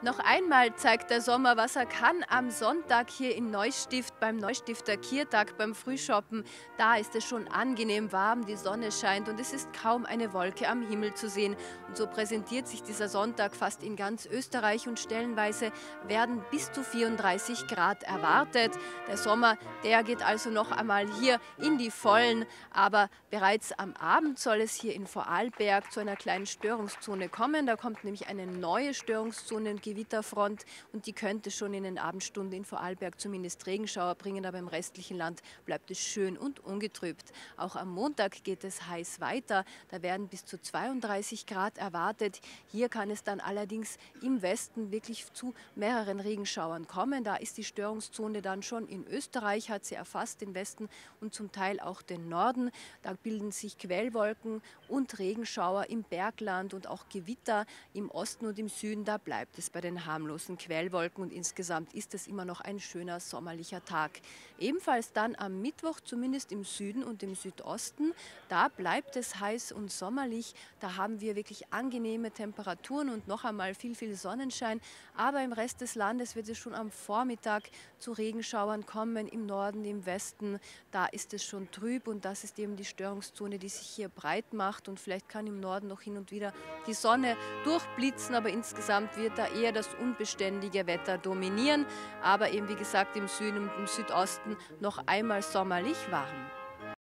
Noch einmal zeigt der Sommer, was er kann. Am Sonntag hier in Neustift beim Neustifter Kiertag beim Frühschoppen. Da ist es schon angenehm warm, die Sonne scheint und es ist kaum eine Wolke am Himmel zu sehen. Und so präsentiert sich dieser Sonntag fast in ganz Österreich und stellenweise werden bis zu 34 Grad erwartet. Der Sommer, der geht also noch einmal hier in die Vollen, aber bereits am Abend soll es hier in Vorarlberg zu einer kleinen Störungszone kommen. Da kommt nämlich eine neue Störungszone Gewitterfront und die könnte schon in den Abendstunden in Vorarlberg zumindest Regenschauer bringen, aber im restlichen Land bleibt es schön und ungetrübt. Auch am Montag geht es heiß weiter, da werden bis zu 32 Grad erwartet. Hier kann es dann allerdings im Westen wirklich zu mehreren Regenschauern kommen. Da ist die Störungszone dann schon in Österreich, hat sie erfasst, den Westen und zum Teil auch den Norden. Da bilden sich Quellwolken und Regenschauer im Bergland und auch Gewitter im Osten und im Süden. Da bleibt es bei bei den harmlosen Quellwolken und insgesamt ist es immer noch ein schöner sommerlicher Tag. Ebenfalls dann am Mittwoch, zumindest im Süden und im Südosten, da bleibt es heiß und sommerlich. Da haben wir wirklich angenehme Temperaturen und noch einmal viel, viel Sonnenschein. Aber im Rest des Landes wird es schon am Vormittag zu Regenschauern kommen, im Norden, im Westen. Da ist es schon trüb und das ist eben die Störungszone, die sich hier breit macht. Und vielleicht kann im Norden noch hin und wieder die Sonne durchblitzen, aber insgesamt wird da eher eher das unbeständige Wetter dominieren, aber eben wie gesagt im Süden und im Südosten noch einmal sommerlich warm.